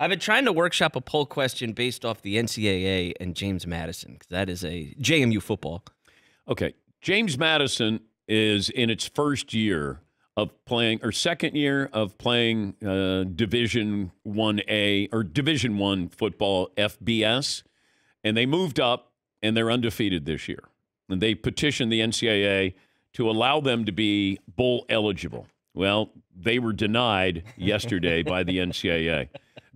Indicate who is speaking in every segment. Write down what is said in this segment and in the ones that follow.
Speaker 1: I've been trying to workshop a poll question based off the NCAA and James Madison because that is a JMU football.
Speaker 2: Okay, James Madison is in its first year of playing or second year of playing uh, Division One A or Division One football FBS, and they moved up and they're undefeated this year. And they petitioned the NCAA to allow them to be bowl eligible. Well, they were denied yesterday by the NCAA.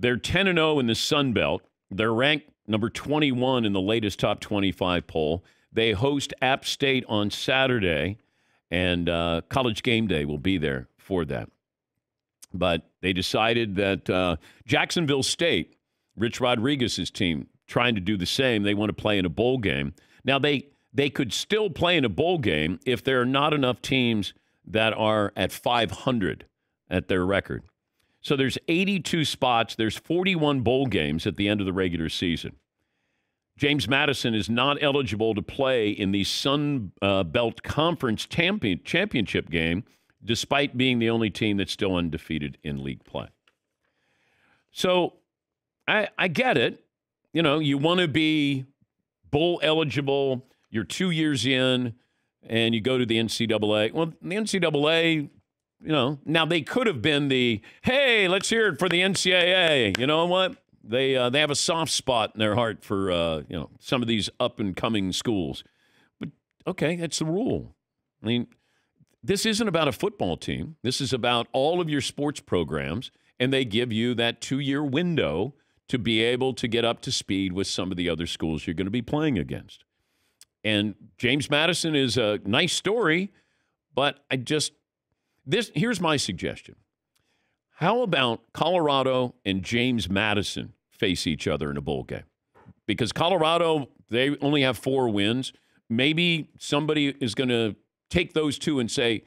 Speaker 2: They're 10 and 0 in the Sun Belt. They're ranked number 21 in the latest top 25 poll. They host App State on Saturday, and uh, College Game Day will be there for that. But they decided that uh, Jacksonville State, Rich Rodriguez's team, trying to do the same. They want to play in a bowl game. Now they they could still play in a bowl game if there are not enough teams that are at 500 at their record. So there's 82 spots. There's 41 bowl games at the end of the regular season. James Madison is not eligible to play in the Sun uh, Belt Conference champion, championship game, despite being the only team that's still undefeated in league play. So I, I get it. You know, you want to be bowl eligible. You're two years in, and you go to the NCAA. Well, the NCAA you know, now they could have been the hey, let's hear it for the NCAA. You know what? They uh, they have a soft spot in their heart for uh, you know some of these up and coming schools. But okay, that's the rule. I mean, this isn't about a football team. This is about all of your sports programs, and they give you that two year window to be able to get up to speed with some of the other schools you're going to be playing against. And James Madison is a nice story, but I just this here's my suggestion. How about Colorado and James Madison face each other in a bowl game? Because Colorado, they only have four wins. Maybe somebody is going to take those two and say,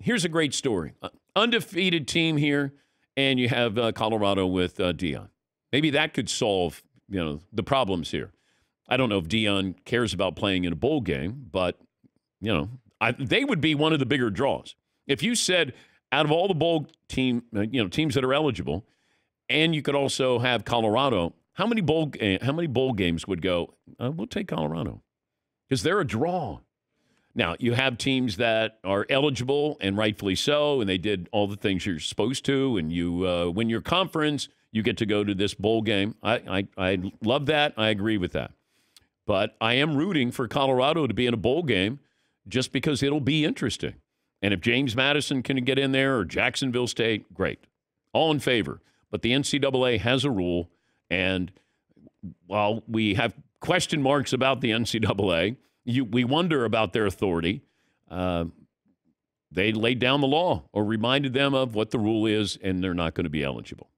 Speaker 2: here's a great story. Uh, undefeated team here, and you have uh, Colorado with uh, Deion. Maybe that could solve you know the problems here. I don't know if Deion cares about playing in a bowl game, but you know I, they would be one of the bigger draws. If you said out of all the bowl team, uh, you know, teams that are eligible, and you could also have Colorado, how many bowl how many bowl games would go? Uh, we'll take Colorado because they're a draw. Now you have teams that are eligible and rightfully so, and they did all the things you're supposed to, and you uh, win your conference. You get to go to this bowl game. I, I I love that. I agree with that. But I am rooting for Colorado to be in a bowl game just because it'll be interesting. And if James Madison can get in there or Jacksonville State, great. All in favor. But the NCAA has a rule. And while we have question marks about the NCAA, you, we wonder about their authority. Uh, they laid down the law or reminded them of what the rule is, and they're not going to be eligible.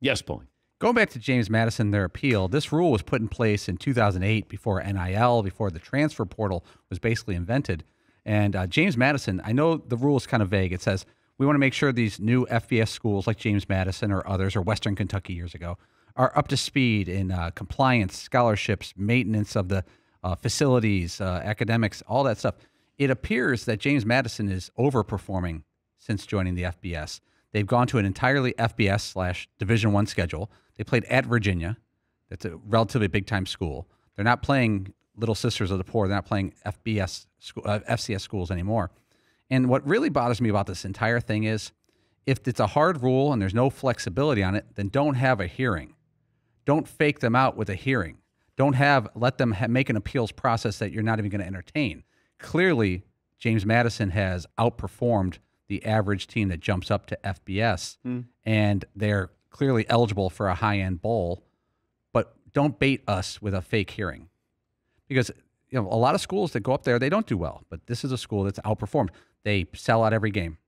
Speaker 2: Yes, Paul.
Speaker 3: Going back to James Madison, their appeal, this rule was put in place in 2008 before NIL, before the transfer portal was basically invented. And uh, James Madison, I know the rule is kind of vague. It says we want to make sure these new FBS schools like James Madison or others or Western Kentucky years ago are up to speed in uh, compliance, scholarships, maintenance of the uh, facilities, uh, academics, all that stuff. It appears that James Madison is overperforming since joining the FBS. They've gone to an entirely FBS slash Division One schedule. They played at Virginia. That's a relatively big time school. They're not playing Little Sisters of the Poor. They're not playing FBS school, uh, FCS schools anymore. And what really bothers me about this entire thing is if it's a hard rule and there's no flexibility on it, then don't have a hearing. Don't fake them out with a hearing. Don't have let them ha- make an appeals process that you're not even going to entertain. Clearly, James Madison has outperformed the average team that jumps up to FBS, mm. and they're clearly eligible for a high end bowl. But don't bait us with a fake hearing because you know a lot of schools that go up there they don't do well, but this is a school that's outperformed. They sell out every game.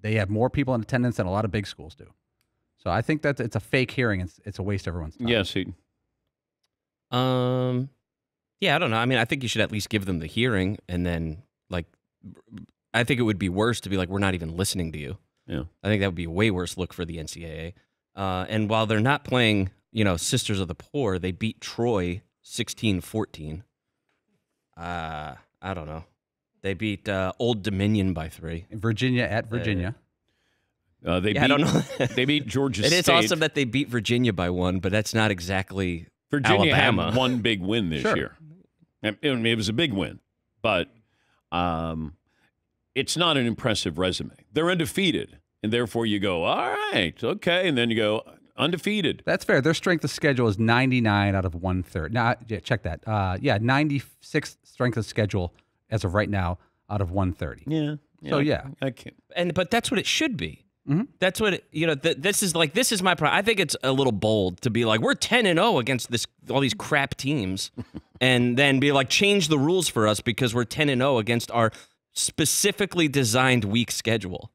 Speaker 3: They have more people in attendance than a lot of big schools do. So I think that it's a fake hearing. It's it's a waste of everyone's time.
Speaker 2: Yes, he.
Speaker 1: Um, yeah, I don't know. I mean, I think you should at least give them the hearing, and then like, I think it would be worse to be like, we're not even listening to you.
Speaker 2: Yeah,
Speaker 1: I think that would be a way worse look for the NCAA. Uh, and while they're not playing, you know, Sisters of the Poor, they beat Troy 16 14. Uh, I don't know. They beat uh, Old Dominion by three.
Speaker 3: Virginia at Virginia.
Speaker 2: Uh, they
Speaker 1: Yeah, I
Speaker 2: beat,
Speaker 1: don't know.
Speaker 2: they beat Georgia
Speaker 1: It
Speaker 2: State.
Speaker 1: is awesome that they beat Virginia by one, but that's not exactly
Speaker 2: Virginia
Speaker 1: Alabama.
Speaker 2: had one big win this
Speaker 3: Sure.
Speaker 2: year. I mean, it was a big win, but um, it's not an impressive resume. They're undefeated, and therefore you go, all right, okay, and then you go undefeated.
Speaker 3: That's fair. Their strength of schedule is 99 out of 130. Now, yeah, check that. Uh, yeah, 96 strength of schedule as of right now out of 130.
Speaker 2: Yeah.
Speaker 3: So, yeah.
Speaker 2: I can't.
Speaker 1: and but that's what it should be.
Speaker 3: Mhm.
Speaker 1: That's what it, you know. Th- this is like this is my problem. I think it's a little bold to be like we're ten and zero against this all these crap teams, and then be like change the rules for us because we're ten and zero against our specifically designed week schedule.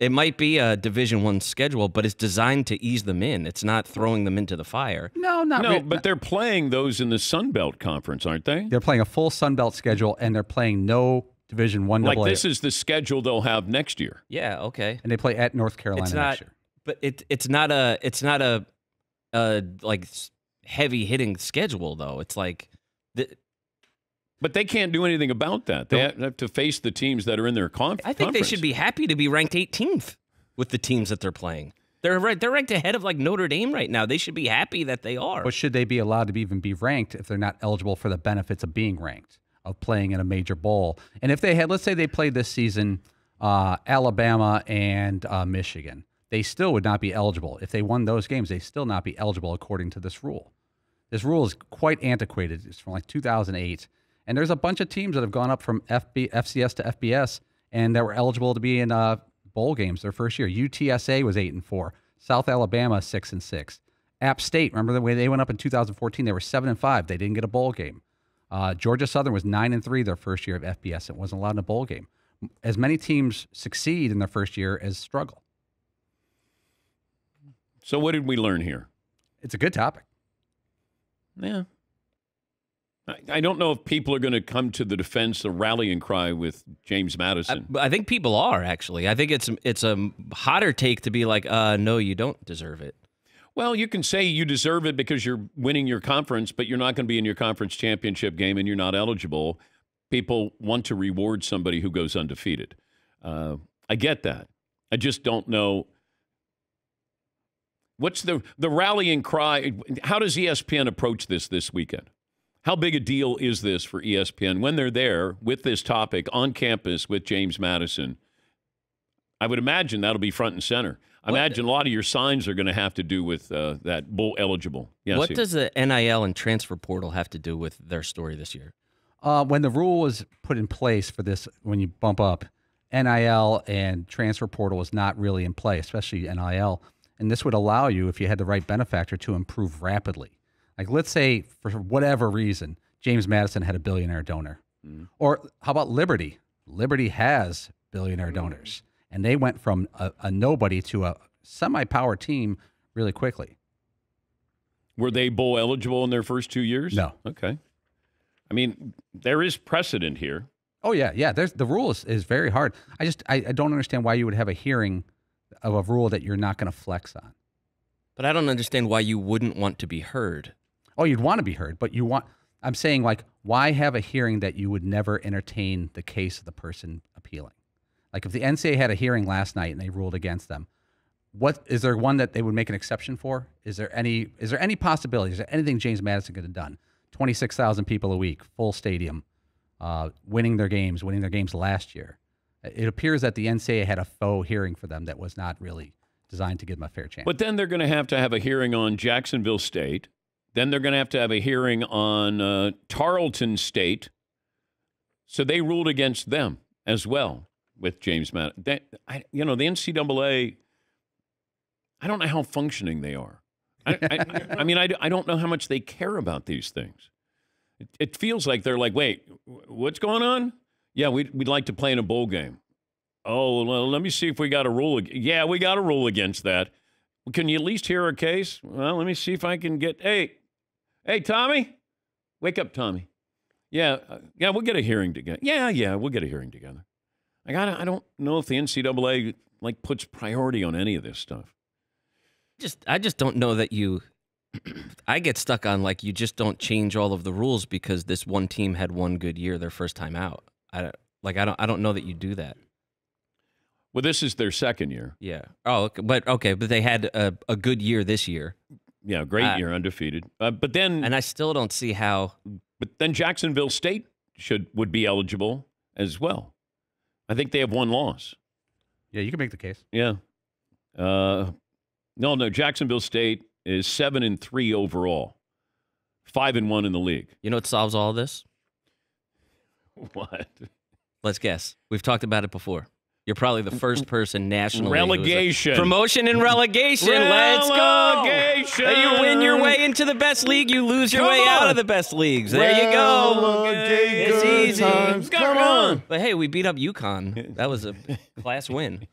Speaker 1: It might be a Division One schedule, but it's designed to ease them in. It's not throwing them into the fire.
Speaker 3: No, not
Speaker 2: No,
Speaker 3: re-
Speaker 2: but they're playing those in the Sun Belt Conference, aren't they?
Speaker 3: they're playing a full Sun Belt schedule and they're playing no Division One
Speaker 2: Like
Speaker 3: AA,
Speaker 2: this is the schedule they'll have next year.
Speaker 1: Yeah. Okay.
Speaker 3: and they play at North Carolina
Speaker 1: it's
Speaker 3: next
Speaker 1: not.
Speaker 3: year.
Speaker 1: But it it's not a it's not a, a like heavy hitting schedule though. It's like. The,
Speaker 2: But they can't do anything about that. They have to face the teams that are in their conference.
Speaker 1: I think they should be happy to be ranked 18th with the teams that they're playing. They're right. They're ranked ahead of like Notre Dame right now. They should be happy that they are.
Speaker 3: But should they be allowed to be, even be ranked if they're not eligible for the benefits of being ranked, of playing in a major bowl? And if they had, let's say they played this season, uh, Alabama and uh, Michigan, they still would not be eligible. If they won those games, they still not be eligible according to this rule. This rule is quite antiquated. It's from like 2008. And there's a bunch of teams that have gone up from FB, FCS to FBS and that were eligible to be in uh, bowl games their first year. UTSA was 8 and 4. South Alabama 6 and 6. App State, remember the way they went up in 2014? They were 7 and 5. They didn't get a bowl game. Uh, Georgia Southern was 9 and 3 their first year of FBS and wasn't allowed in a bowl game. As many teams succeed in their first year as struggle.
Speaker 2: So what did we learn here?
Speaker 3: It's a good topic.
Speaker 2: Yeah. I, I don't know if people are going to come to the defense, the rallying cry with James Madison.
Speaker 1: but I think people are actually. I think it's it's a hotter take to be like, uh, no, you don't deserve it.
Speaker 2: well, you can say you deserve it because you're winning your conference, but you're not going to be in your conference championship game and you're not eligible. People want to reward somebody who goes undefeated. Uh, I get that. I just don't know. What's the the rallying cry? How does ESPN approach this this weekend? How big a deal is this for E ESPN when they're there with this topic on campus with James Madison? I would imagine that'll be front and center. I
Speaker 1: What-
Speaker 2: imagine a lot of your signs are going to have to do with uh, that bowl eligible. Yes,
Speaker 1: what
Speaker 2: Hugh.
Speaker 1: does the NIL and transfer portal have to do with their story this year?
Speaker 3: Uh, when the rule was put in place for this, when you bump up, NIL and transfer portal was not really in play, especially NIL. And this would allow you, if you had the right benefactor, to improve rapidly. Like, let's say for whatever reason, James Madison had a billionaire donor. Mm. Or how about Liberty? Liberty has billionaire donors. And they went from a, a nobody to a semi power team really quickly.
Speaker 2: Were they bowl eligible in their first two years?
Speaker 3: No.
Speaker 2: Okay. I mean, there is precedent here.
Speaker 3: Oh yeah, yeah. There's the rule is, is very hard. I just I, I don't understand why you would have a hearing of a rule that you're not going to flex on.
Speaker 1: But I don't understand why you wouldn't want to be heard.
Speaker 3: Oh, you'd want to be heard, but you want. I'm saying like, why have a hearing that you would never entertain the case of the person appealing? Like if the NCAA had a hearing last night and they ruled against them, what is there one that they would make an exception for? Is there any is there any possibility? Is there anything James Madison could have done? Twenty six thousand people a week, full stadium, uh, winning their games, winning their games last year. It appears that the NCAA had a faux hearing for them that was not really designed to give them a fair chance.
Speaker 2: But then they're going to have to have a hearing on Jacksonville State. Then they're going to have to have a hearing on uh, Tarleton State. So they ruled against them as well with James Madison. You know, the NCAA, I don't know how functioning they are. I, I, I mean, I, I don't know how much they care about these things. It, it feels like they're like, wait, what's going on? Yeah, we'd, we'd like to play in a bowl game. Oh, well, let me see if we got a rule. Yeah, we got a rule against that. Can you at least hear a case? Well, let me see if I can get. Hey, hey, Tommy, wake up, Tommy. Yeah, uh, yeah, we'll get a hearing together. Yeah, yeah, we'll get a hearing together. I, don't- I don't know if the NCAA like puts priority on any of this stuff.
Speaker 1: Just I just don't know that you I get stuck on like you just don't change all of the rules because this one team had one good year their first time out. I don't- like I don't I don't know that you do that.
Speaker 2: Well, this is their second year.
Speaker 1: Yeah. Oh, okay. but okay, but they had a, a good year this year,
Speaker 2: Yeah, great
Speaker 1: Uh,
Speaker 2: year, undefeated. Uh, but then,
Speaker 1: and I still don't see how.
Speaker 2: but then Jacksonville State should would be eligible as well. I think they have one loss.
Speaker 3: Yeah, you can make the case.
Speaker 2: Yeah. Uh, no, no. Jacksonville State is seven and three overall, five and one in the league.
Speaker 1: You know what solves all this?
Speaker 2: What?
Speaker 1: Let's guess. We've talked about it before. You're probably the first person nationally. who was a-
Speaker 2: Relegation.
Speaker 1: Promotion and relegation. Let's go.
Speaker 2: Relegation.
Speaker 1: You win your way into the best league. You lose your
Speaker 2: Come
Speaker 1: way out of the best leagues. There you go. It's easy.
Speaker 2: Come on.
Speaker 1: But hey, we beat up UConn. That was a class win.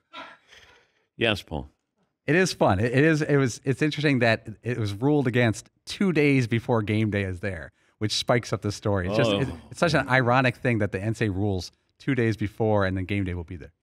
Speaker 2: Yes, Paul.
Speaker 3: It is fun. It, it is. It was. It's interesting that it was ruled against two days before game day is there, which spikes up the story. It's just.
Speaker 2: Oh.
Speaker 3: It's, it's such an ironic thing that the NCAA rules two days before, and then game day will be there.